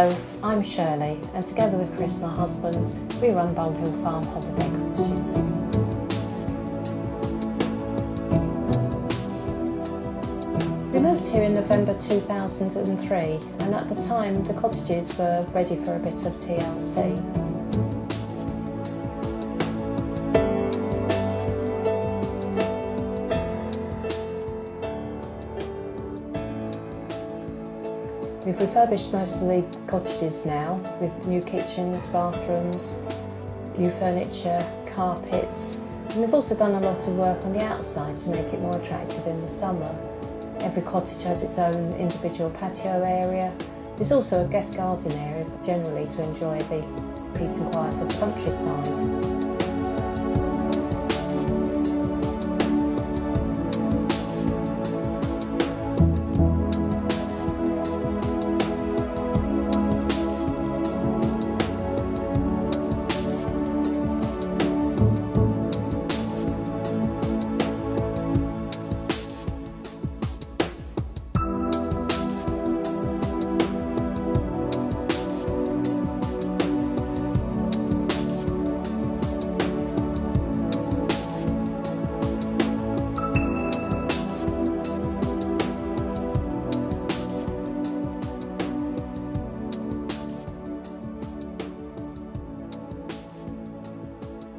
Hello, I'm Shirley and together with Chris, my husband, we run Bolehill Farm Holiday Cottages. We moved here in November 2003 and at the time the cottages were ready for a bit of TLC. We've refurbished most of the cottages now with new kitchens, bathrooms, new furniture, carpets and we've also done a lot of work on the outside to make it more attractive in the summer. Every cottage has its own individual patio area. There's also a guest garden area generally to enjoy the peace and quiet of the countryside.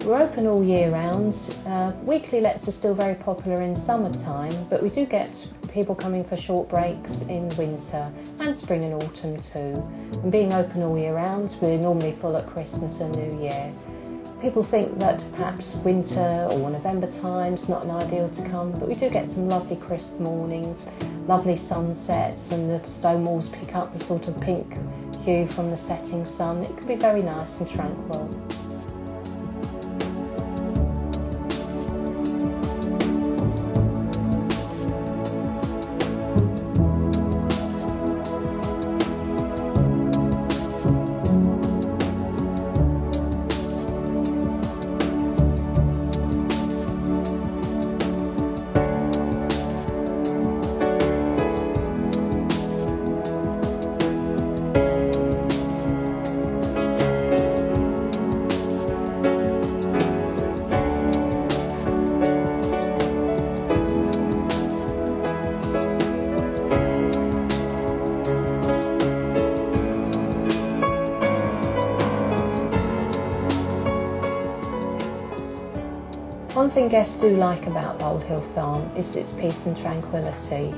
We're open all year round. Uh, weekly lets are still very popular in summertime, but we do get people coming for short breaks in winter and spring and autumn too. And being open all year round, we're normally full at Christmas and New Year. People think that perhaps winter or November time's not an ideal to come, but we do get some lovely crisp mornings, lovely sunsets when the stone walls pick up the sort of pink hue from the setting sun. It can be very nice and tranquil. One thing guests do like about Bolehill Farm is its peace and tranquility.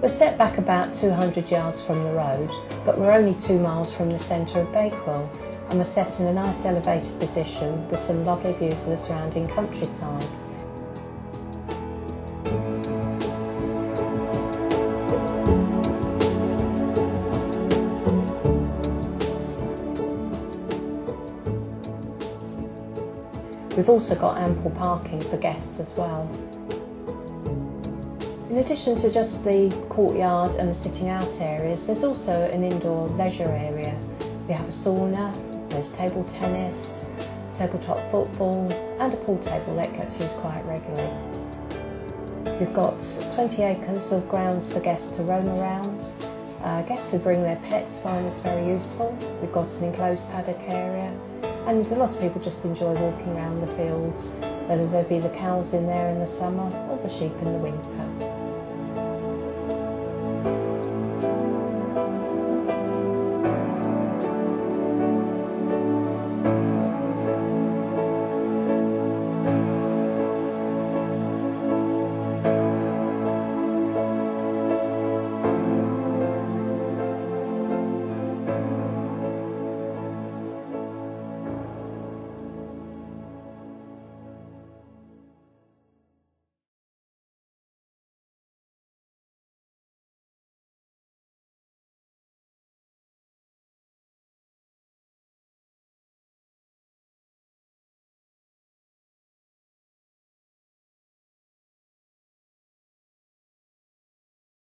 We're set back about 200 yards from the road, but we're only two miles from the centre of Bakewell and we're set in a nice elevated position with some lovely views of the surrounding countryside. We've also got ample parking for guests as well. In addition to just the courtyard and the sitting out areas, there's also an indoor leisure area. We have a sauna, there's table tennis, tabletop football and a pool table that gets used quite regularly. We've got 20 acres of grounds for guests to roam around. Uh, guests who bring their pets find this very useful. We've got an enclosed paddock area and a lot of people just enjoy walking around the fields, whether there be the cows in there in the summer or the sheep in the winter.